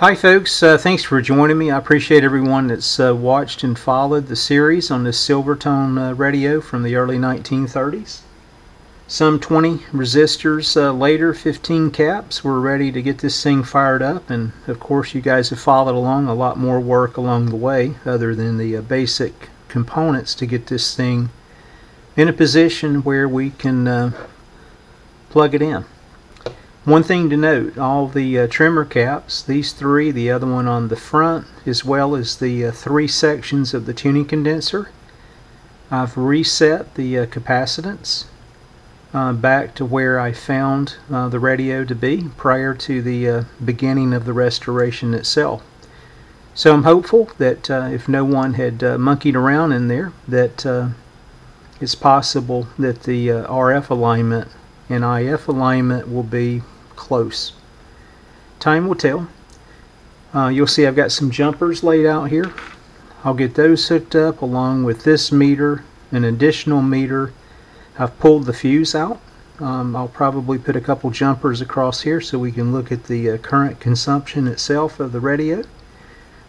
Hi folks, uh, thanks for joining me. I appreciate everyone that's uh, watched and followed the series on this Silvertone uh, radio from the early 1930s. Some 20 resistors uh, later, 15 caps, we're ready to get this thing fired up and of course you guys have followed along a lot more work along the way other than the uh, basic components to get this thing in a position where we can uh, plug it in. One thing to note, all the uh, trimmer caps, these three, the other one on the front, as well as the uh, three sections of the tuning condenser, I've reset the uh, capacitance uh, back to where I found uh, the radio to be prior to the uh, beginning of the restoration itself. So I'm hopeful that if no one had monkeyed around in there, that it's possible that the RF alignment and IF alignment will be close. Time will tell. Uh, you'll see I've got some jumpers laid out here. I'll get those hooked up along with this meter, an additional meter. I've pulled the fuse out. Um, I'll probably put a couple jumpers across here so we can look at the uh, current consumption itself of the radio.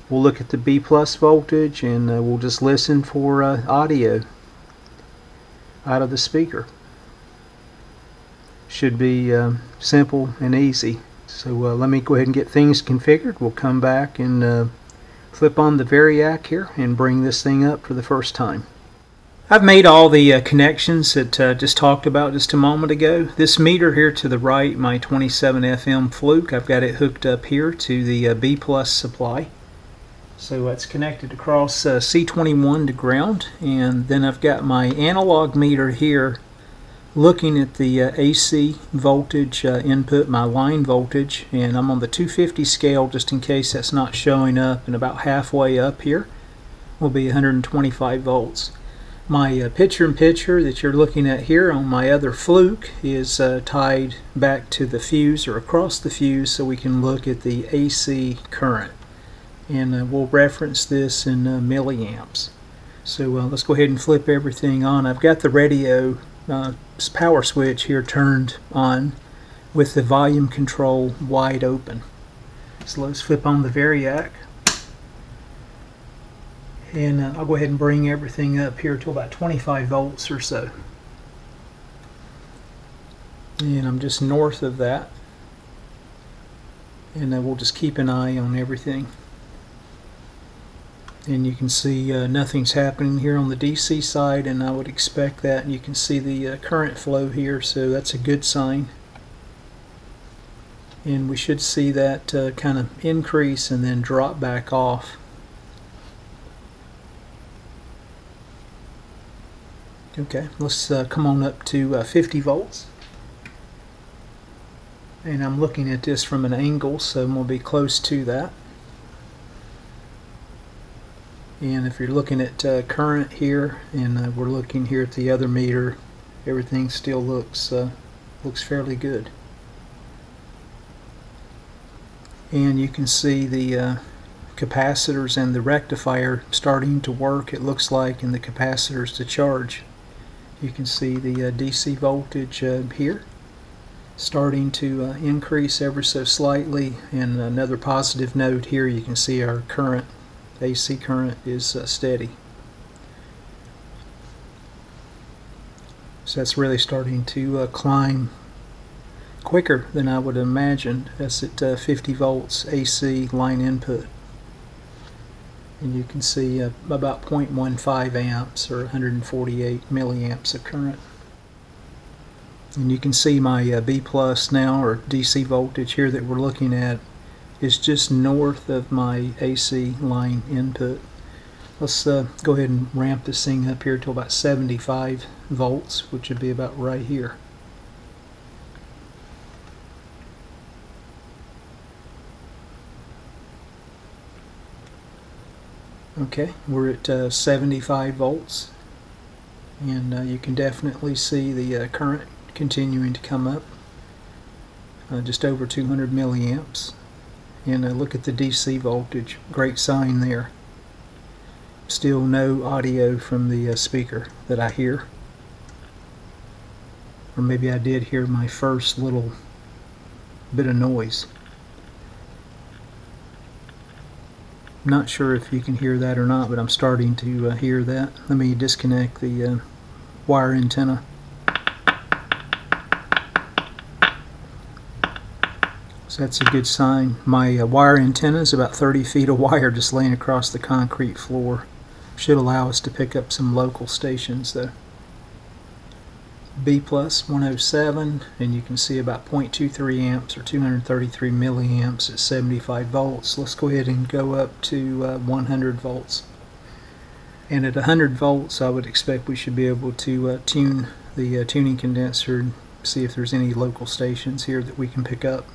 We'll look at the B plus voltage and uh, we'll just listen for uh, audio out of the speaker should be uh, simple and easy. So uh, let me go ahead and get things configured. We'll come back and uh, flip on the Variac here and bring this thing up for the first time. I've made all the uh, connections that uh, just talked about just a moment ago. This meter here to the right, my 27 FM Fluke, I've got it hooked up here to the uh, B plus supply. So it's connected across C21 to ground and then I've got my analog meter here looking at the uh, AC voltage uh, input, my line voltage, and I'm on the 250 scale just in case that's not showing up, and about halfway up here will be 125 volts. My uh, picture-in-picture that you're looking at here on my other fluke is uh, tied back to the fuse or across the fuse so we can look at the AC current. And uh, we'll reference this in uh, milliamps. So let's go ahead and flip everything on. I've got the radio uh, power switch here turned on with the volume control wide open. So let's flip on the Variac and uh, I'll go ahead and bring everything up here to about 25 volts or so. And I'm just north of that and uh, we'll just keep an eye on everything and you can see uh, nothing's happening here on the DC side and I would expect that and you can see the uh, current flow here so that's a good sign. And we should see that uh, kind of increase and then drop back off. Okay let's uh, come on up to uh, 50 volts. And I'm looking at this from an angle so I'm going to be close to that and if you're looking at uh, current here and uh, we're looking here at the other meter everything still looks uh, looks fairly good. And you can see the uh, capacitors and the rectifier starting to work it looks like in the capacitors to charge. You can see the uh, DC voltage uh, here starting to increase ever so slightly. And another positive note here you can see our current AC current is uh, steady. So that's really starting to uh, climb quicker than I would imagine. That's at uh, 50 volts AC line input. And you can see uh, about 0.15 amps or 148 milliamps of current. And you can see my uh, B plus now or DC voltage here that we're looking at is just north of my AC line input. Let's uh, go ahead and ramp this thing up here to about 75 volts, which would be about right here. Okay, we're at uh, 75 volts and uh, you can definitely see the uh, current continuing to come up uh, just over 200 milliamps and uh, look at the DC voltage great sign there still no audio from the uh, speaker that I hear or maybe I did hear my first little bit of noise not sure if you can hear that or not, but I'm starting to uh, hear that. Let me disconnect the uh, wire antenna. So that's a good sign. My uh, wire antenna is about 30 feet of wire just laying across the concrete floor. Should allow us to pick up some local stations though. B plus 107 and you can see about 0.23 amps or 233 milliamps at 75 volts. Let's go ahead and go up to uh, 100 volts. And at 100 volts I would expect we should be able to uh, tune the uh, tuning condenser and see if there's any local stations here that we can pick up.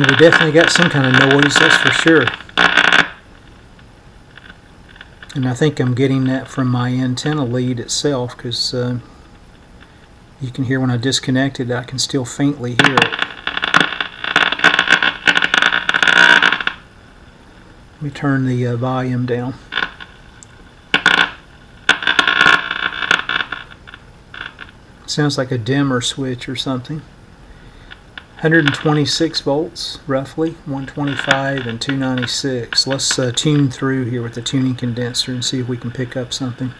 And we definitely got some kind of noise, that's for sure. And I think I'm getting that from my antenna lead itself because uh, you can hear when I disconnect it, I can still faintly hear it. Let me turn the uh, volume down. Sounds like a dimmer switch or something. 126 volts roughly 125 and 296 let's uh, tune through here with the tuning condenser and see if we can pick up something.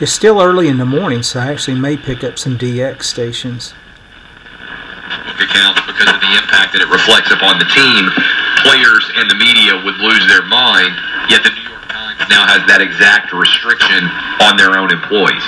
It's still early in the morning so I actually may pick up some DX stations. Because of the impact that it reflects upon the team players and the media would lose their mind yet the now has that exact restriction on their own employees.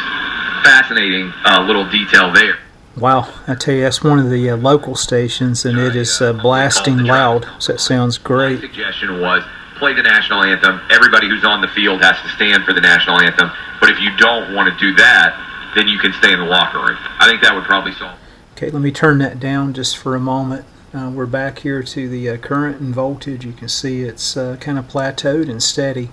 Fascinating uh, little detail there. Wow, I tell you, that's one of the uh, local stations, and it is uh, blasting loud. So that sounds great. My suggestion was play the national anthem. Everybody who's on the field has to stand for the national anthem. But if you don't want to do that, then you can stay in the locker room. I think that would probably solve. Okay, let me turn that down just for a moment. Uh, we're back here to the uh, current and voltage. You can see it's uh, kind of plateaued and steady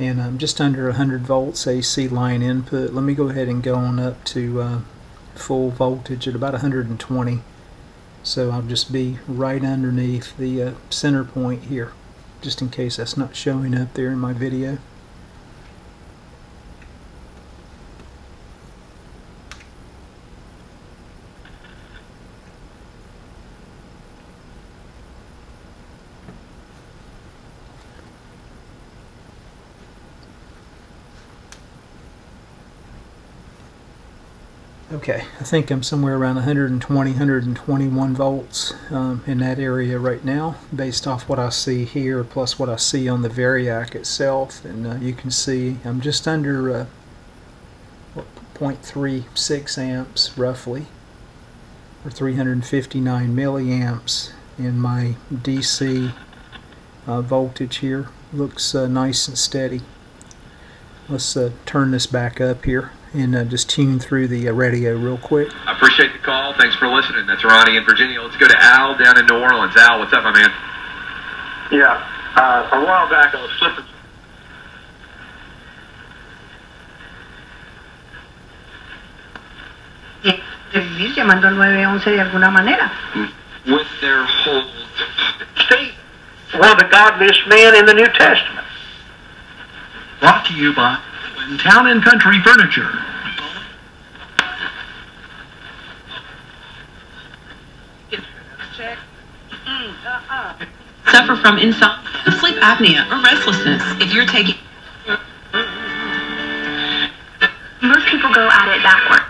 and I'm just under 100 volts AC line input. Let me go ahead and go on up to uh, full voltage at about 120. So I'll just be right underneath the uh, center point here, just in case that's not showing up there in my video. Okay, I think I'm somewhere around 120, 121 volts um, in that area right now, based off what I see here, plus what I see on the Variac itself. And uh, you can see I'm just under uh, 0.36 amps, roughly, or 359 milliamps in my DC uh, voltage here. Looks uh, nice and steady. Let's uh, turn this back up here and uh, just tune through the uh, radio real quick. I appreciate the call. Thanks for listening. That's Ronnie in Virginia. Let's go to Al down in New Orleans. Al, what's up, my man? Yeah. Uh, a while back, I was flipping. vivir llamando al 911 de alguna manera. With their whole Steve, one of the godliest men in the New Testament. Brought to you by Town and Country Furniture. Suffer from insomnia, sleep apnea, or restlessness. If you're taking Most people go at it backward.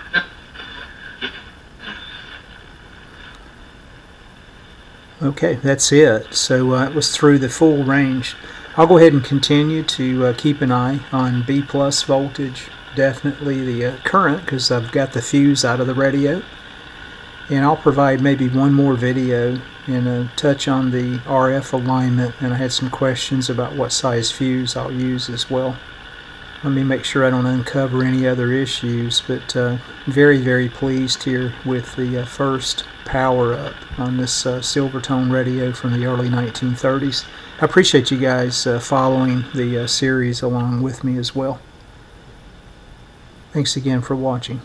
Okay, that's it. So uh, it was through the full range. I'll go ahead and continue to uh, keep an eye on B plus voltage, definitely the uh, current because I've got the fuse out of the radio. And I'll provide maybe one more video and a touch on the RF alignment and I had some questions about what size fuse I'll use as well. Let me make sure I don't uncover any other issues but uh, very very pleased here with the uh, first power up on this uh, Silvertone radio from the early 1930s. I appreciate you guys uh, following the uh, series along with me as well. Thanks again for watching.